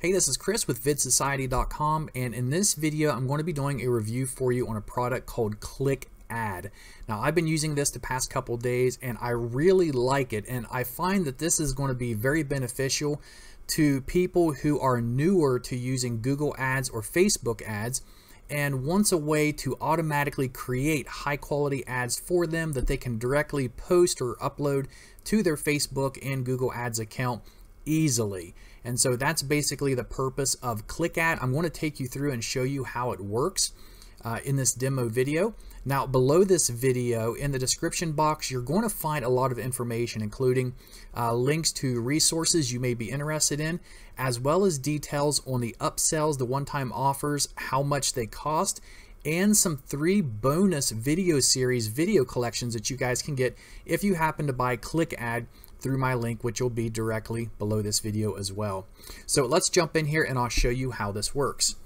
Hey, this is Chris with vidsociety.com and in this video I'm going to be doing a review for you on a product called Click Add. Now I've been using this the past couple days and I really like it and I find that this is going to be very beneficial to people who are newer to using Google Ads or Facebook ads and wants a way to automatically create high quality ads for them that they can directly post or upload to their Facebook and Google Ads account easily. And so that's basically the purpose of ClickAd. I'm going to take you through and show you how it works uh, in this demo video. Now below this video in the description box you're going to find a lot of information including uh, links to resources you may be interested in as well as details on the upsells, the one-time offers, how much they cost and some three bonus video series video collections that you guys can get if you happen to buy ClickAd through my link, which will be directly below this video as well. So let's jump in here and I'll show you how this works.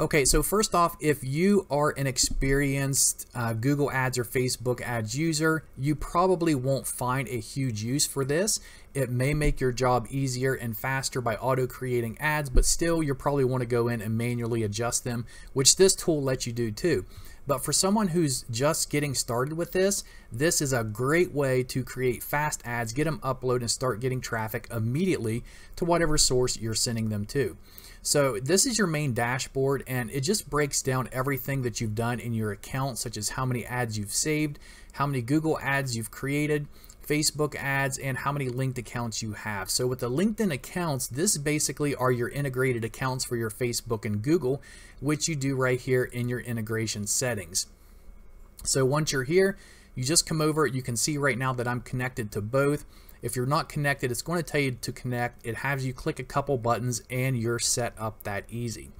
Okay, so first off, if you are an experienced uh, Google Ads or Facebook Ads user, you probably won't find a huge use for this. It may make your job easier and faster by auto creating ads, but still you probably want to go in and manually adjust them, which this tool lets you do too. But for someone who's just getting started with this, this is a great way to create fast ads, get them uploaded, and start getting traffic immediately to whatever source you're sending them to. So this is your main dashboard and it just breaks down everything that you've done in your account, such as how many ads you've saved, how many Google ads you've created, Facebook ads, and how many linked accounts you have. So with the LinkedIn accounts, this basically are your integrated accounts for your Facebook and Google, which you do right here in your integration settings. So once you're here, you just come over, you can see right now that I'm connected to both. If you're not connected, it's going to tell you to connect. It has you click a couple buttons and you're set up that easy.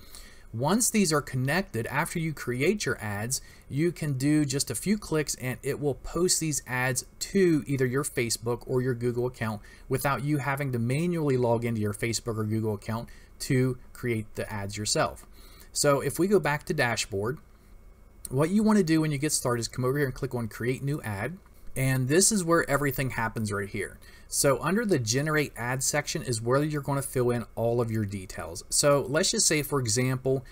Once these are connected, after you create your ads, you can do just a few clicks and it will post these ads to either your Facebook or your Google account without you having to manually log into your Facebook or Google account to create the ads yourself. So if we go back to dashboard, what you want to do when you get started is come over here and click on create new ad. And this is where everything happens right here. So under the generate ad section is where you're going to fill in all of your details. So let's just say, for example,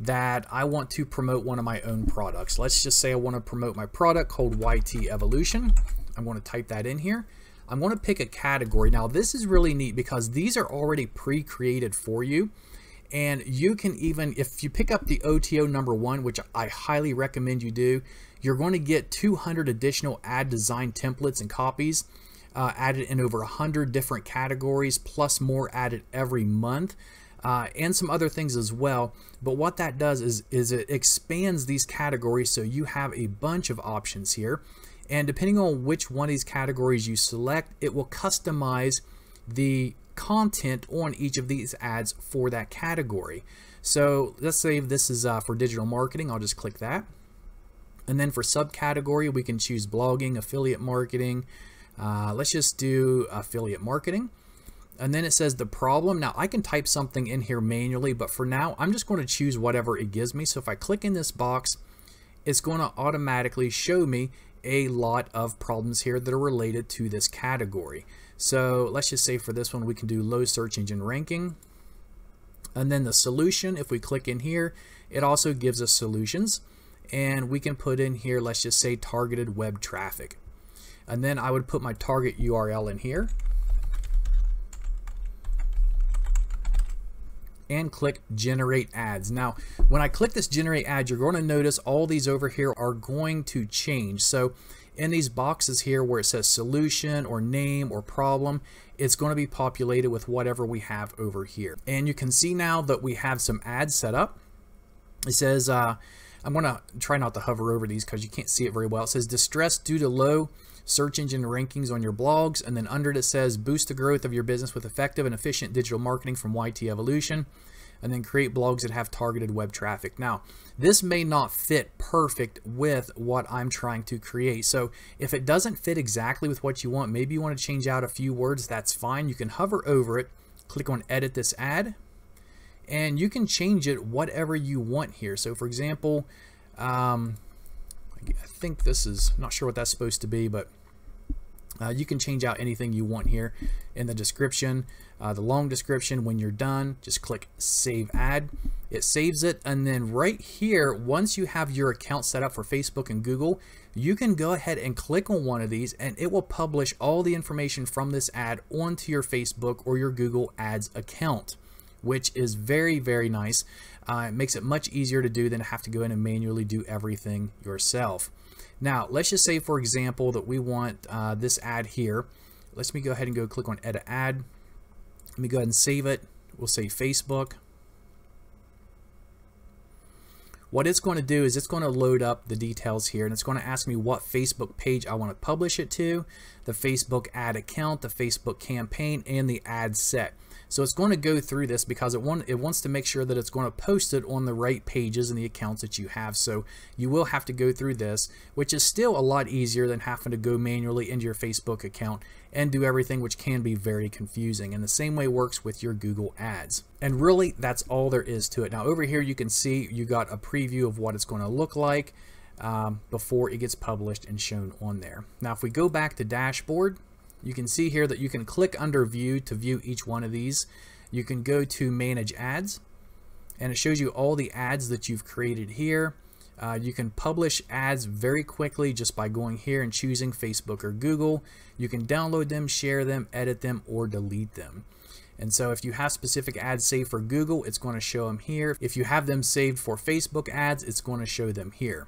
that I want to promote one of my own products. Let's just say I want to promote my product called YT Evolution. I'm going to type that in here. I'm going to pick a category. Now this is really neat because these are already pre-created for you. And you can even, if you pick up the OTO number one, which I highly recommend you do, you're going to get 200 additional ad design templates and copies uh, added in over 100 different categories, plus more added every month. Uh, and some other things as well. But what that does is, is it expands these categories so you have a bunch of options here. And depending on which one of these categories you select, it will customize the content on each of these ads for that category. So let's say this is uh, for digital marketing, I'll just click that. And then for subcategory, we can choose blogging, affiliate marketing. Uh, let's just do affiliate marketing. And then it says the problem. Now I can type something in here manually, but for now, I'm just going to choose whatever it gives me. So if I click in this box, it's going to automatically show me a lot of problems here that are related to this category. So let's just say for this one, we can do low search engine ranking. And then the solution, if we click in here, it also gives us solutions. And we can put in here, let's just say targeted web traffic. And then I would put my target URL in here. And click generate ads. Now, when I click this generate ad, you're going to notice all these over here are going to change. So in these boxes here where it says solution or name or problem, it's going to be populated with whatever we have over here. And you can see now that we have some ads set up. It says, uh, I'm going to try not to hover over these because you can't see it very well. It says distress due to low search engine rankings on your blogs. And then under it, it says boost the growth of your business with effective and efficient digital marketing from YT Evolution and then create blogs that have targeted web traffic. Now, this may not fit perfect with what I'm trying to create. So if it doesn't fit exactly with what you want, maybe you want to change out a few words, that's fine. You can hover over it, click on edit this ad, and you can change it whatever you want here. So for example, um, I think this is, not sure what that's supposed to be, but Uh, you can change out anything you want here in the description, uh, the long description. When you're done, just click Save Ad. It saves it, and then right here, once you have your account set up for Facebook and Google, you can go ahead and click on one of these, and it will publish all the information from this ad onto your Facebook or your Google Ads account, which is very, very nice. Uh, it makes it much easier to do than have to go in and manually do everything yourself. Now, let's just say, for example, that we want uh, this ad here. Let me go ahead and go click on Edit Ad. Let me go ahead and save it. We'll say Facebook. What it's going to do is it's going to load up the details here and it's going to ask me what Facebook page I want to publish it to, the Facebook ad account, the Facebook campaign, and the ad set. So it's going to go through this because it, want, it wants to make sure that it's going to post it on the right pages and the accounts that you have. So you will have to go through this, which is still a lot easier than having to go manually into your Facebook account and do everything, which can be very confusing. And the same way works with your Google Ads. And really, that's all there is to it. Now over here, you can see you got a preview of what it's going to look like um, before it gets published and shown on there. Now, if we go back to dashboard, you can see here that you can click under view to view each one of these. You can go to manage ads and it shows you all the ads that you've created here. Uh, you can publish ads very quickly just by going here and choosing Facebook or Google. You can download them, share them, edit them, or delete them. And so if you have specific ads saved for Google, it's going to show them here. If you have them saved for Facebook ads, it's going to show them here.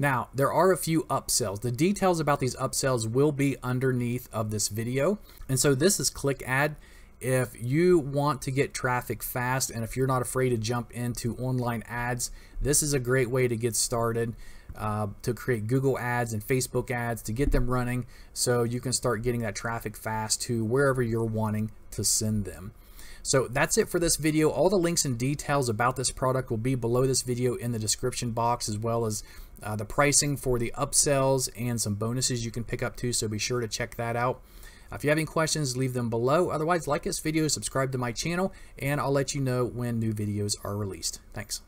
Now, there are a few upsells. The details about these upsells will be underneath of this video. And so this is ClickAd. If you want to get traffic fast and if you're not afraid to jump into online ads, this is a great way to get started. Uh, to create Google ads and Facebook ads to get them running so you can start getting that traffic fast to wherever you're wanting to send them. So that's it for this video. All the links and details about this product will be below this video in the description box as well as uh, the pricing for the upsells and some bonuses you can pick up too, so be sure to check that out. Uh, if you have any questions, leave them below. Otherwise, like this video, subscribe to my channel, and I'll let you know when new videos are released. Thanks.